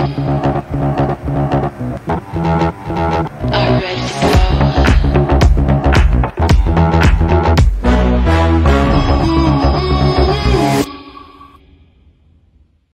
Are ready to go.